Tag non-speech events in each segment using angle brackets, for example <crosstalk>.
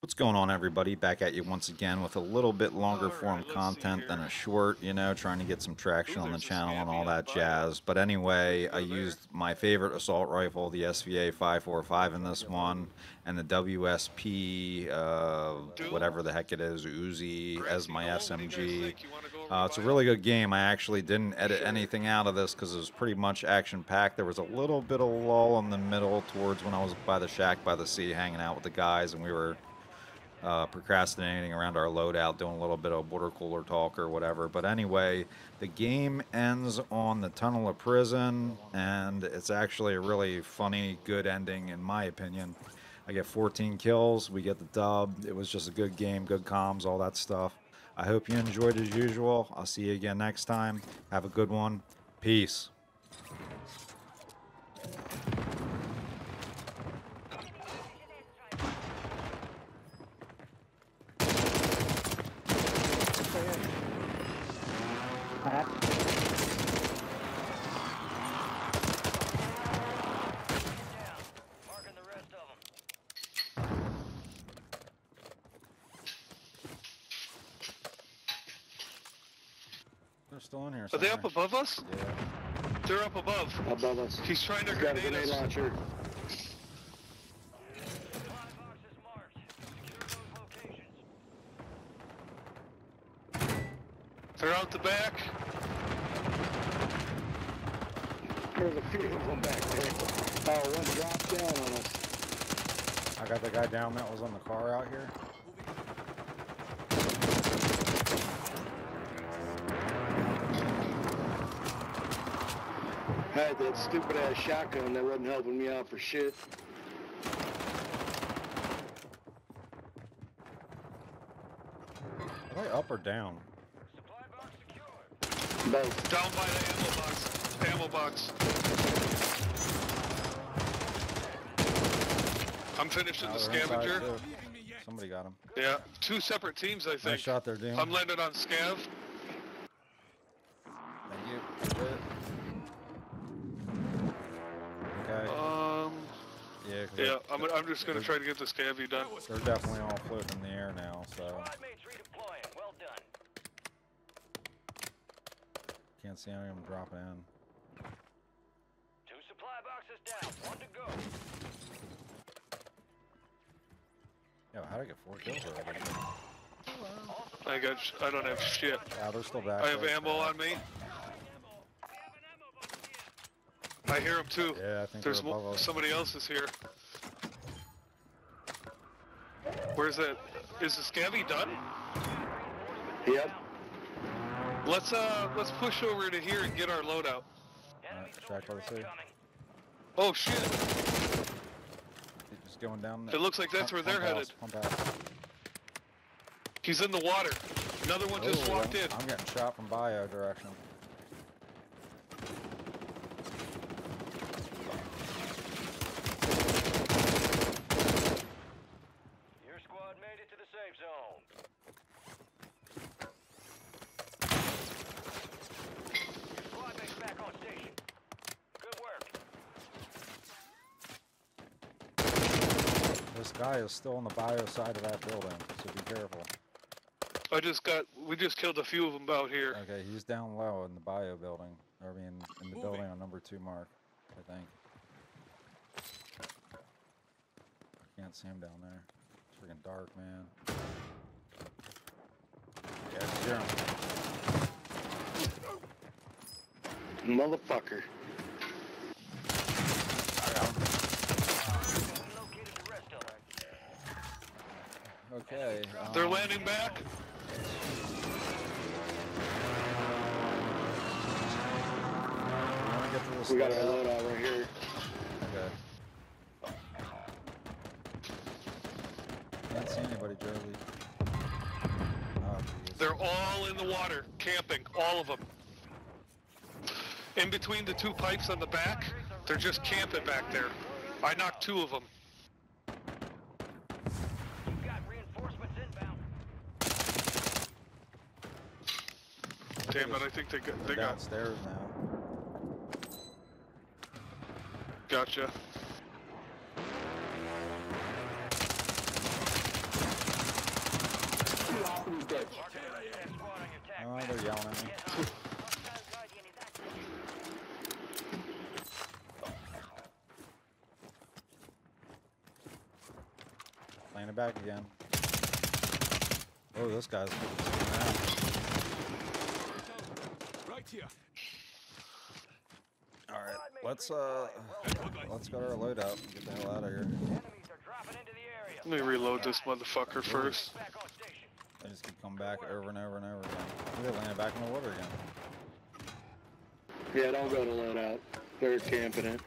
What's going on, everybody? Back at you once again with a little bit longer form content than a short, you know, trying to get some traction on the channel and all that jazz. But anyway, I used my favorite assault rifle, the SVA 545 in this one, and the WSP, uh, whatever the heck it is, Uzi, as my Grassy knoll, what do you guys SMG. think? You wanna go over Uh, it's a really good game. I actually didn't edit anything out of this because it was pretty much action packed. There was a little bit of lull in the middle towards when I was by the shack by the sea hanging out with the guys and we were uh, procrastinating around our loadout, doing a little bit of water cooler talk or whatever. But anyway, the game ends on the tunnel of prison, and it's actually a really funny, good ending, in my opinion. I get 14 kills, we get the dub. It was just a good game, good comms, all that stuff. I hope you enjoyed as usual. I'll see you again next time. Have a good one. Peace. Still in here. Are they up above us? Yeah. They're up above. above us. He's trying to He's got a grenade grenade us. launcher. Supply box is marked. Secure those locations. They're out the back. There's a few of them back there. Oh, one dropped down on us. I got the guy down that was on the car out here. I had that stupid ass shotgun that wasn't helping me out for shit. Are they up or down? Supply box secured. Both. Down by the ammo box. Ammo box. I'm finishing Oh, the scavenger. Somebody got him. Yeah, two separate teams, I Nice think. shot there, Doom. I'm landing on scav. Thank you. Good hit. Okay. Um, yeah, 'cause yeah, they're- I'm, I'm just gonna try to get the scavvy done. They're definitely all floating in the air now, so Squad mates redeploying. Well done. can't see any of them dropping in. Two supply boxes down. One to go. Yeah, how did I get four kills already? All supply I got, I don't have shit. Yeah, they're still back. I have there. ammo on me. I hear them too. Yeah, I think There's above us. somebody else is here. Where's that? Is the scabby done? Yep. Let's uh, let's push over to here and get our loadout. Enemy Alright, soldier Shackler, see. incoming. Oh shit! He's going down. It looks like that's where they're headed. Pump house. He's in the water. Another one just Oh, walked I'm- in. I'm getting shot from bio direction. Your squad made it to the safe zone. Your squad mates back on station. Good work. This guy is still on the bio side of that building, so be careful. I just got. We just killed a few of them out here. Okay, he's down low in the bio building. I mean, in the building on number two mark, I think. I can't see him down there. It's freaking dark, man. Yeah, I see him. Motherfucker. I got him. Located the rest of them. Okay. They're um, landing back. you get to We got our loadout? loadout right here. Okay. Can't see anybody, Josie. Oh. They're all in the water, camping, all of them. In between the two pipes on the back, they're just camping back there. I knocked two of them. Okay, but I think they got they got downstairs now. Gotcha. Oh, they're yelling at me. Playing it back again. Oh, those guy's sticking around. Right here. All right, let's uh, let's get our loadout and get the hell out of here. Enemies are dropping into the area. Let me reload this motherfucker first. Back on station. I just keep coming back over and over and over again. They're landing back in the water again. Yeah, don't go to loadout. They're camping it.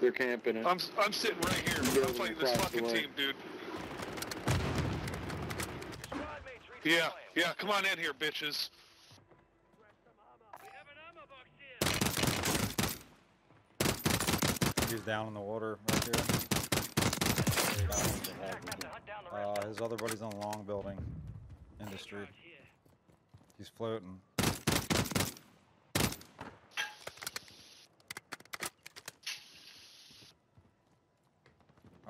They're camping it. I'm I'm sitting right here. I'm Building fighting this fucking team, dude. Yeah, yeah. Come on in here, bitches. We have an ammo box here. He's down in the water right here. Attack map to hunt down the rest. Uh, his other buddy's on the long building. Industry. He's floating.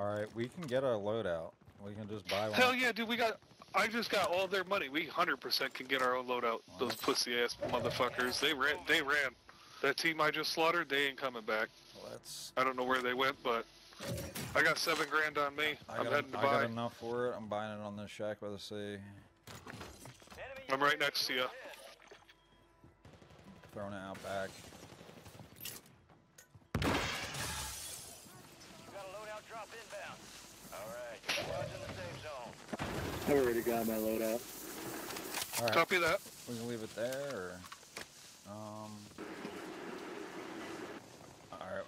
Alright, we can get our loadout. We can just buy one. Hell yeah, dude. We got. I just got all their money. We 100% can get our own loadout. Those pussy ass motherfuckers. They ran. They ran. That team I just slaughtered. They ain't coming back. Let's. I don't know where they went, but I got seven grand on me. I I'm got, heading to I got enough for it. I'm buying it on this shack by the sea. I'm right next to you. Throwing it out back. You got a loadout drop inbound. All right, your in the safe zone. I've already got my loadout. Alright, Copy that. we can leave it there or. Um.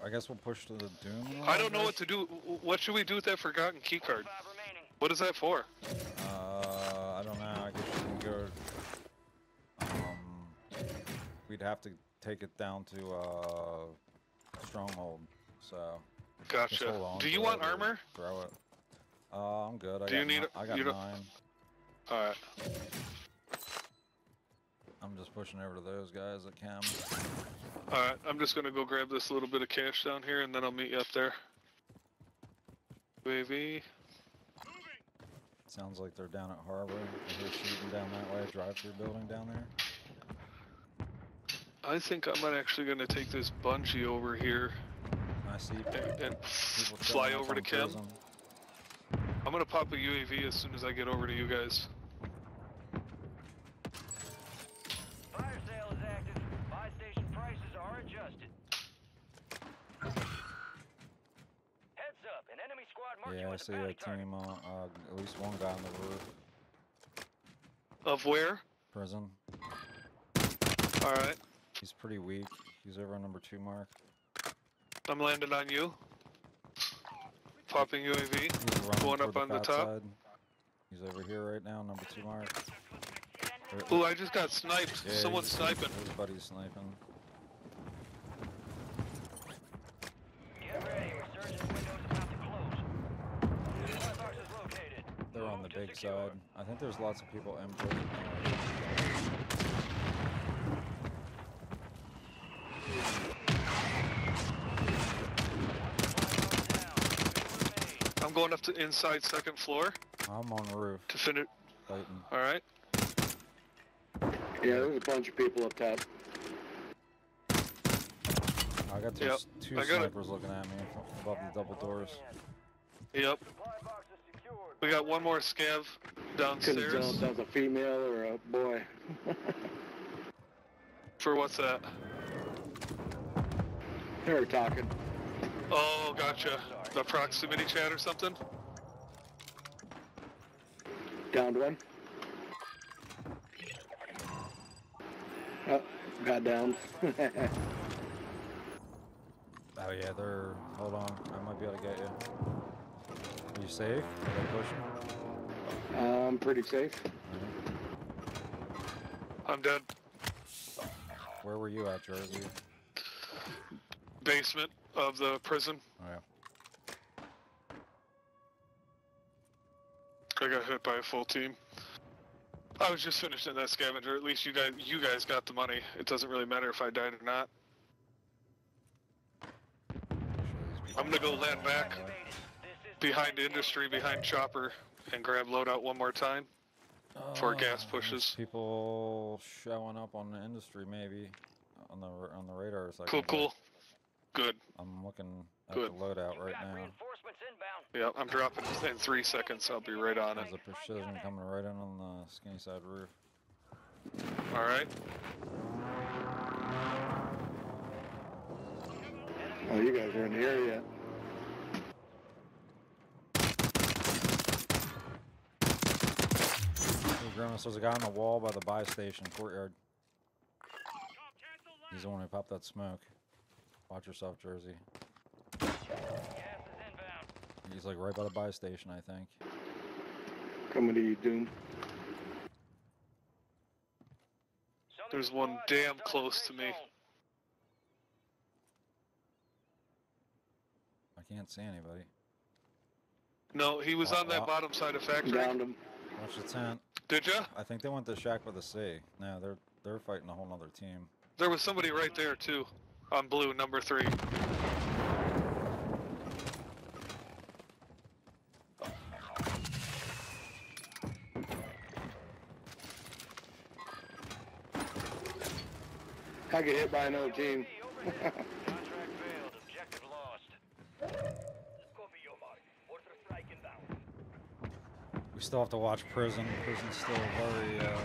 Alright, I guess we'll push to the Doom. I don't know what to do. What should we do with that forgotten key card? What is that for? Uh, I don't know. I guess you can go. Um, we'd have to take it down to uh, Stronghold. So Gotcha. hold on Do you want or armor? Throw it. Uh, I'm good. I Do got you need ni- a- I got you nine. All right. I'm just pushing over to those guys at Cam. All right. I'm just gonna go grab this little bit of cash down here, and then I'll meet you up there. UAV. Sounds like they're down at Harbor. They're shooting down that way. Drive-through building down there. I think I'm actually gonna take this bungee over here I see and, and fly over to Kim. prison. I'm gonna pop a UAV as soon as I get over to you guys. Yeah, I see a team on, uh, at least one guy on the roof. Of where? Prison. All right. He's pretty weak. He's over on number two mark. I'm landing on you. Popping UAV. He's Going up on the fat top. Side. He's over here right now, number two mark. There- Ooh, I just got sniped. yeah, Someone's he's- sniping. His buddy's sniping. Get ready, resurgence window's about to close. Supply box is located. They're on the big secure. side. I think there's lots of people in prison. I'm going up to inside second floor I'm on the roof to finish. fighting. All right. Yeah, there's a bunch of people up top. I got Yep, two I got it. snipers looking at me above the double doors. Yep. Supply box is secured. We got one more scav Couldn't tell downstairs. if that was a female or a boy. For what's that? They were talking. Oh, gotcha. The proximity chat or something? Downed one. Oh, got down. <laughs> Oh yeah, they're. Hold on, I might be able to get you. Are you safe? Are they pushing? I'm pretty safe. Alright. I'm dead. Where were you at, Jersey? Basement of the prison. Oh yeah. I got hit by a full team. I was just finishing that scavenger. At least you guys, you guys got the money. It doesn't really matter if I died or not. I'm gonna go land back Activated. This is behind industry, behind chopper, and grab loadout one more time. For oh, gas Oh, pushes. People showing up on the industry, maybe on the on the radar. a second, Cool, cool. Good. I'm looking at Good. the loadout right now. reinforcements inbound. Yeah, I'm dropping in three seconds. I'll be right on it. There's a precision coming right in on the skinny side roof. All right. Oh, you guys are in the area. Hey, Grimace, there's a guy on the wall by the buy station courtyard. He's the one who popped that smoke. Watch yourself, Jersey. Gas is inbound. He's like right by the buy station, I think. Coming to you, Doom. There's one damn close to me. I can't see anybody. No, he was Oh, on that wow. bottom side of factory. Downed him. Watch the tent. Did ya? I think they went to Shack by the Sea. No, they're they're fighting a whole nother team. There was somebody right there too, on blue, number three. I get hit by another <laughs> team. We still have to watch prison. Prison's still very uh,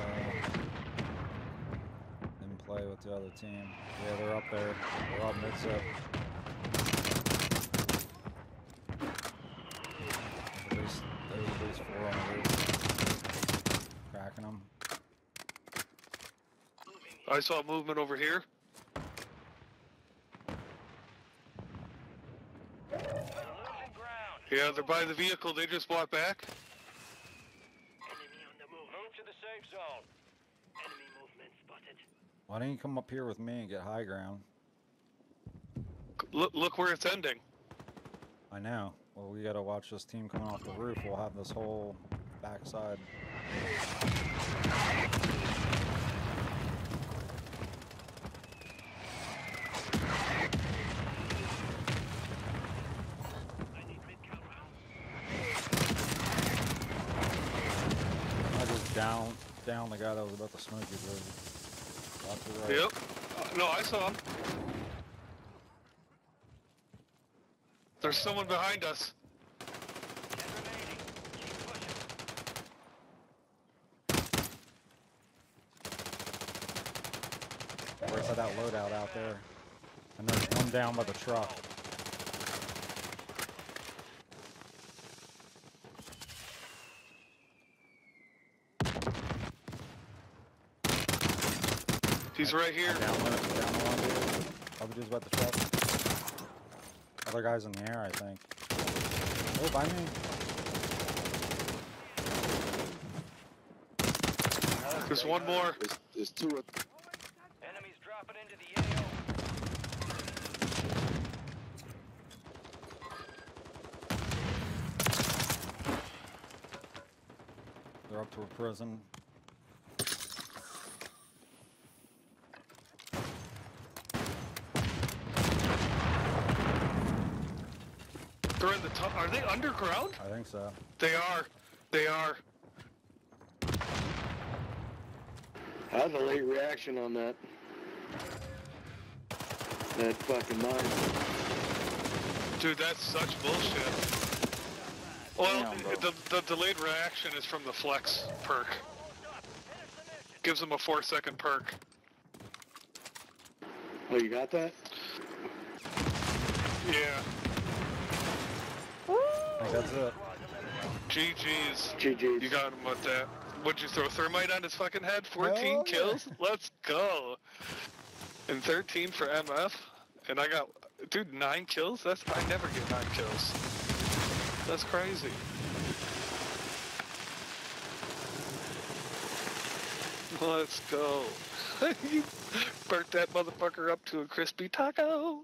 in play with the other team. Yeah, they're up there. They're up mid zip. There's at least, there's at least four on the roof. Cracking them. I saw movement over here. Yeah, they're by the vehicle they just bought back. Enemy on the move. Move to the safe zone. Enemy movement spotted. Why don't you come up here with me and get high ground? Look, look where it's ending. I know. Well, we gotta watch this team coming off the roof. We'll have this whole backside. I just down down the guy that was about to smoke you, Jersey. Off to the right. Yep. Uh, no, I saw him. There's someone behind us. Ten remaining. Keep. Where's that loadout out there? And there's one down by the truck. He's right here. Down the, down the one dude. Other dude's about the truck. Other guy's in the air, I think. Oh, by me. There's one more. There's, there's two. of- Enemies dropping into the AO. They're up to a prison. They're in the top. Are they underground? I think so. They are. They are. That was a late reaction on that. That fucking mine. Dude, that's such bullshit. Well, Damn, the, the delayed reaction is from the flex perk. Gives them a four second perk. Oh, you got that? Yeah. I think that's it. GG's. GG's. You got him with that. What'd you throw thermite on his fucking head? 14 Hell yeah. kills? Let's go. And 13 for MF. And I got, dude, nine kills? That's I never get nine kills. That's crazy. Let's go. <laughs> you burnt that motherfucker up to a crispy taco.